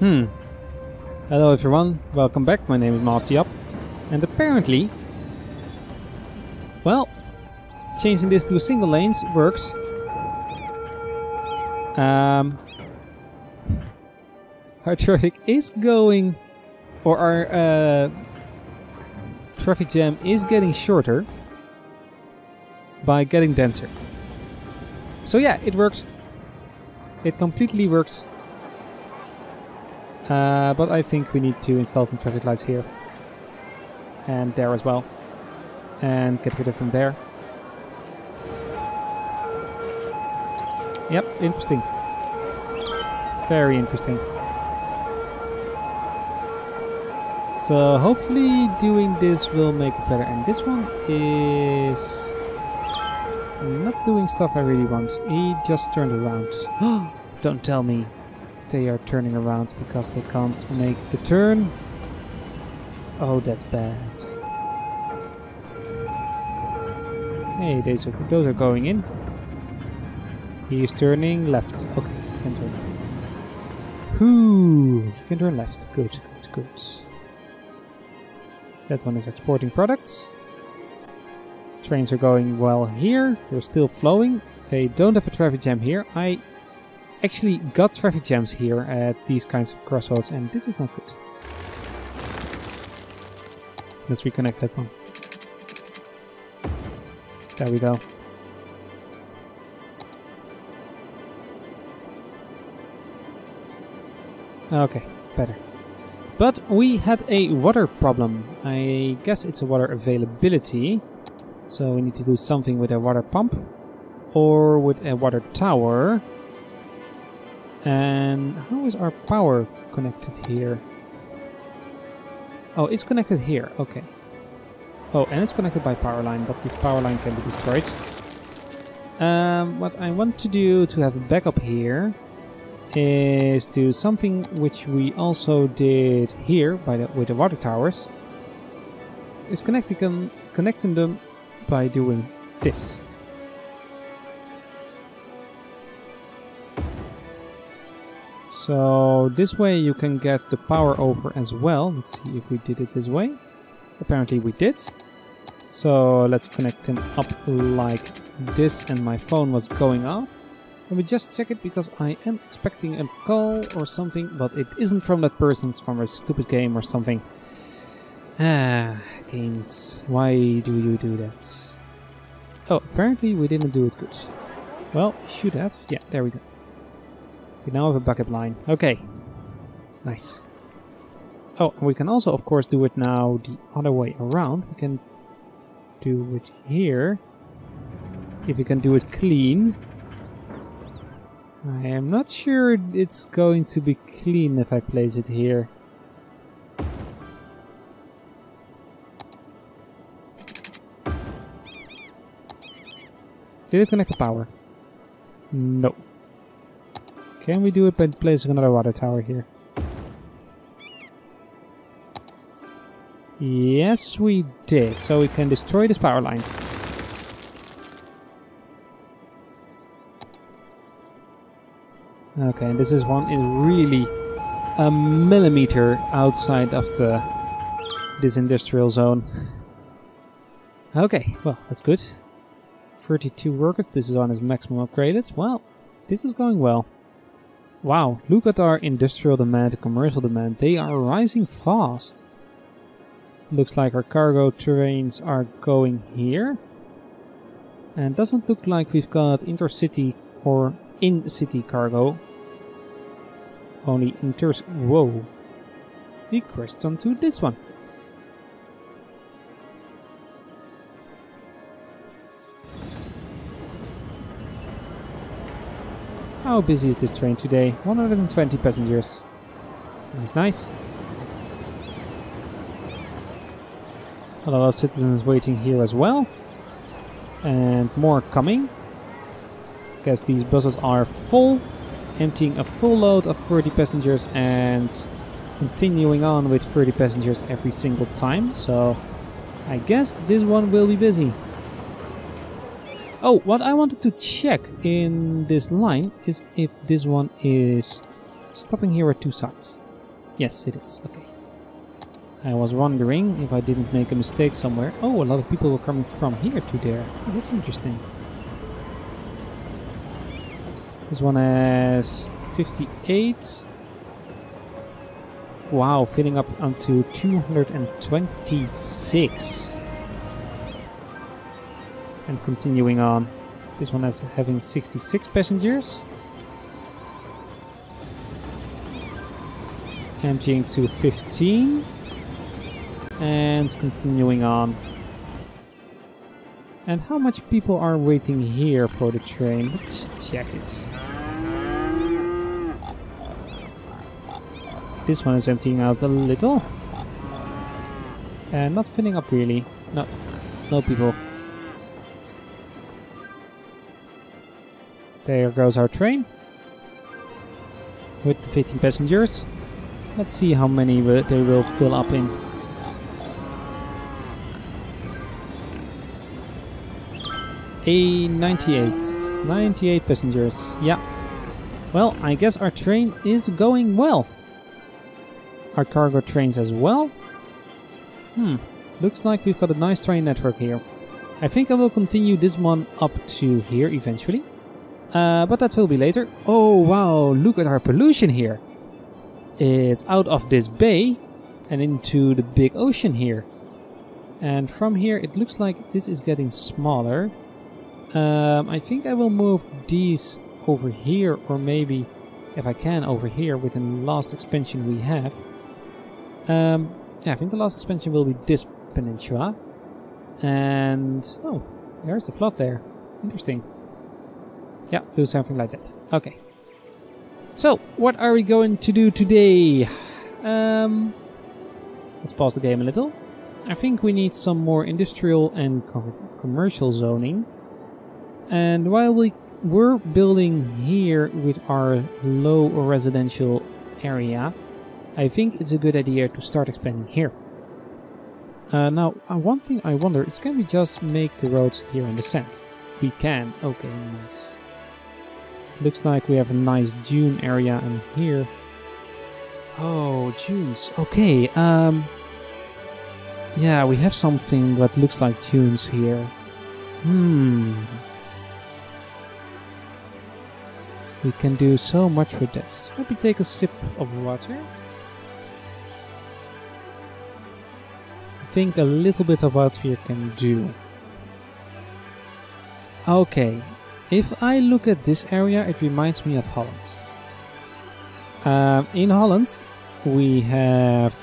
Hmm. Hello everyone, welcome back. My name is Masterjap. And apparently, well, changing this to single lanes works. Um, our traffic is going, or our uh, traffic jam is getting shorter by getting denser. So yeah, it works. It completely works. Uh, but I think we need to install some traffic lights here. And there as well. And get rid of them there. Yep, interesting. Very interesting. So hopefully doing this will make it better. And this one is not doing stuff I really want. He just turned around. Don't tell me they are turning around because they can't make the turn. Oh, that's bad. Hey, those are, those are going in. He is turning left. Okay, can turn left. Whoo! Can turn left. Good, good, good. That one is exporting products. Trains are going well here. They're still flowing. They don't have a traffic jam here. I actually got traffic jams here at these kinds of crossroads and this is not good. Let's reconnect that one. There we go. Okay, better. But we had a water problem. I guess it's a water availability. So we need to do something with a water pump or with a water tower. And how is our power connected here? Oh, it's connected here. Okay. Oh, and it's connected by power line, but this power line can be destroyed. Um, what I want to do to have a backup here is do something which we also did here by the, with the water towers. Is connecting them, connecting them by doing this. So this way you can get the power over as well. Let's see if we did it this way. Apparently we did. So let's connect him up like this and my phone was going off. Let me just check it because I am expecting a call or something, but it isn't from that person, it's from a stupid game or something. Ah, games. Why do you do that? Oh, apparently we didn't do it good. Well, should have. Yeah, there we go. We now have a backup line. Okay. Nice. Oh, and we can also, of course, do it now the other way around. We can do it here. If we can do it clean. I am not sure it's going to be clean if I place it here. Did it connect the power? No. Can we do it by placing another water tower here? Yes, we did. So we can destroy this power line. Okay, this is one is really a millimeter outside of the this industrial zone. Okay, well, that's good. 32 workers, this is on his maximum upgraded. Well, this is going well. Wow, look at our industrial demand and commercial demand. They are rising fast. Looks like our cargo trains are going here. And doesn't look like we've got intercity or in-city cargo. Only inter... Whoa. We crashed onto this one. How busy is this train today? 120 passengers. Nice, nice. A lot of citizens waiting here as well. And more coming. Guess these buses are full. Emptying a full load of 30 passengers and continuing on with 30 passengers every single time. So I guess this one will be busy. Oh, what I wanted to check in this line is if this one is stopping here at two sides. Yes, it is. Okay. I was wondering if I didn't make a mistake somewhere. Oh, a lot of people were coming from here to there. Oh, that's interesting. This one has 58. Wow, filling up onto 226. And continuing on. This one has having 66 passengers. Emptying to 15. And continuing on. And how much people are waiting here for the train? Let's check it. This one is emptying out a little. And not filling up really. No, no people. There goes our train. With the 15 passengers. Let's see how many they will fill up in. A 98. 98 passengers. Yeah. Well, I guess our train is going well. Our cargo trains as well. Hmm. Looks like we've got a nice train network here. I think I will continue this one up to here eventually. Uh, but that will be later. Oh wow, look at our pollution here. It's out of this bay and into the big ocean here. And from here it looks like this is getting smaller. Um, I think I will move these over here or maybe if I can over here with the last expansion we have. Um, yeah, I think the last expansion will be this peninsula. And, oh, there's a flood there. Interesting. Yeah, do something like that. Okay. So, what are we going to do today? Um, let's pause the game a little. I think we need some more industrial and com commercial zoning. And while we were building here with our low residential area, I think it's a good idea to start expanding here. Uh, now, uh, one thing I wonder is can we just make the roads here in the sand? We can. Okay, nice. Looks like we have a nice dune area in here... Oh, dunes. Okay, um... Yeah, we have something that looks like dunes here. Hmm... We can do so much with this. Let me take a sip of water. Think a little bit of what we can do. Okay, if I look at this area, it reminds me of Holland. Um, in Holland, we have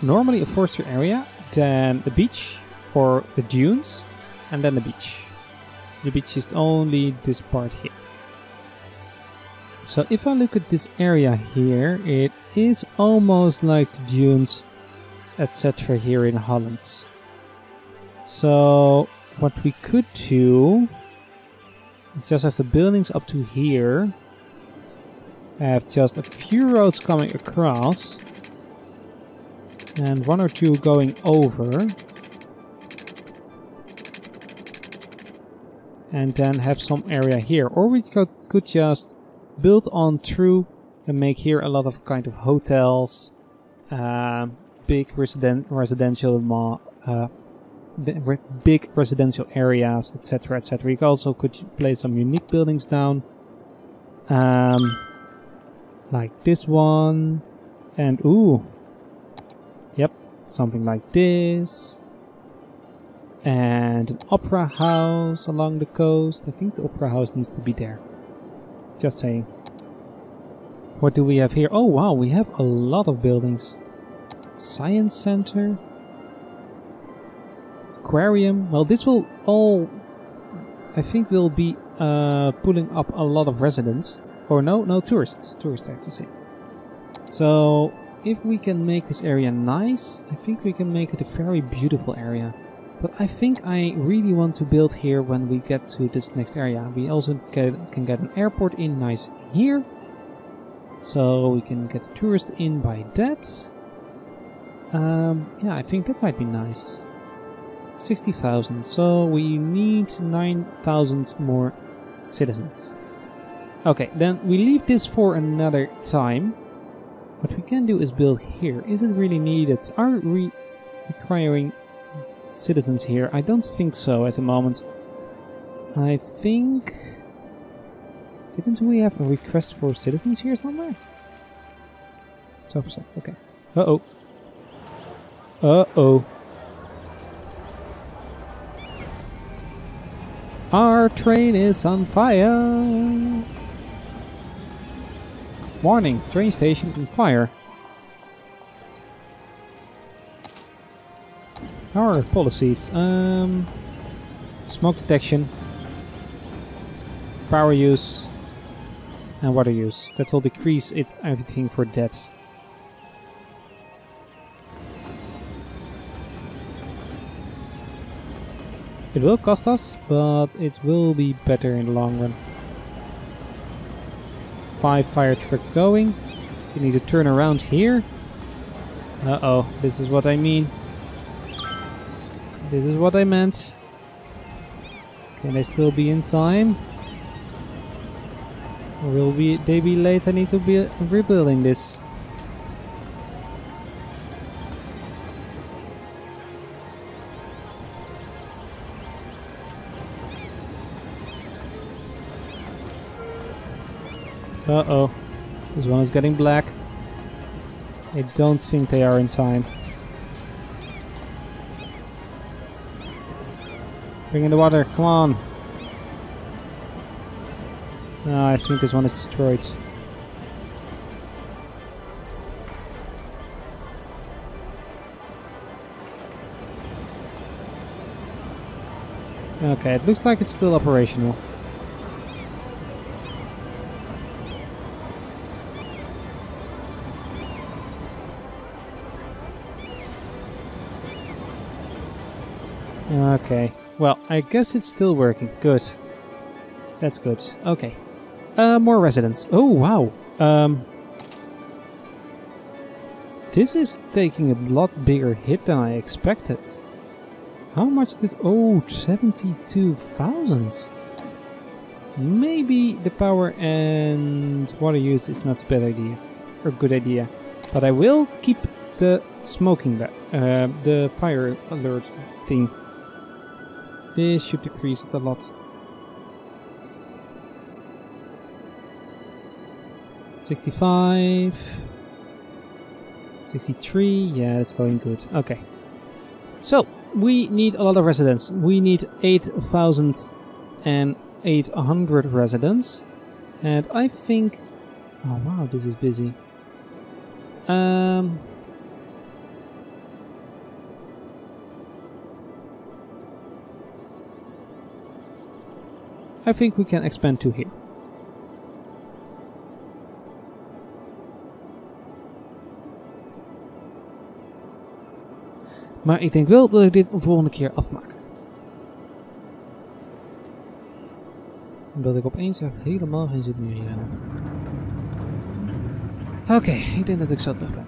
normally a forester area, then the beach or the dunes, and then the beach. The beach is only this part here. So if I look at this area here, it is almost like the dunes, etc. here in Holland. So what we could do is just have the buildings up to here. Have just a few roads coming across. And one or two going over. And then have some area here. Or we could, could just build on through and make here a lot of kind of hotels, uh, big residen residential uh, big residential areas, etc., etc. You also could place some unique buildings down, um, like this one, and ooh, yep, something like this, and an opera house along the coast. I think the opera house needs to be there. Just saying. What do we have here? Oh wow, we have a lot of buildings. Science Center. Aquarium. Well, this will all, I think, will be uh, pulling up a lot of residents. Or no, no, tourists. Tourists, I have to say. So, if we can make this area nice, I think we can make it a very beautiful area. But I think I really want to build here when we get to this next area. We also get, can get an airport in nice here. So we can get a tourist in by that. Um, yeah, I think that might be nice. 60,000, so we need 9,000 more citizens. Okay, then we leave this for another time. What we can do is build here. Is it really needed? Are we requiring citizens here? I don't think so at the moment. I think... Didn't we have a request for citizens here somewhere? 12%, okay. Uh-oh. Uh-oh. Our train is on fire! Warning, train station on fire. Our policies. Um, smoke detection, power use, and water use. That will decrease it everything for deaths. It will cost us, but it will be better in the long run. Five fire trucks going. You need to turn around here. Uh-oh, this is what I mean. This is what I meant. Can I still be in time? Or will be they be late? I need to be rebuilding this. Uh-oh. This one is getting black. I don't think they are in time. Bring in the water, come on! No, I think this one is destroyed. Okay, it looks like it's still operational. Okay. Well, I guess it's still working. Good. That's good. Okay. Uh, more residents. Oh, wow. Um, this is taking a lot bigger hit than I expected. How much this... Oh, 72,000. Maybe the power and water use is not a bad idea. Or good idea. But I will keep the smoking, uh, the fire alert thing this should decrease it a lot. Sixty-five. Sixty-three. Yeah, it's going good. Okay. So we need a lot of residents. We need eight thousand and eight hundred residents, and I think. Oh wow, this is busy. Um. I think we can expand to here. Maar ik denk wel dat ik dit een volgende keer afmaak. Omdat ik opeens echt helemaal geen zin meer in heb. Oké, ik denk dat ik zo terug ben.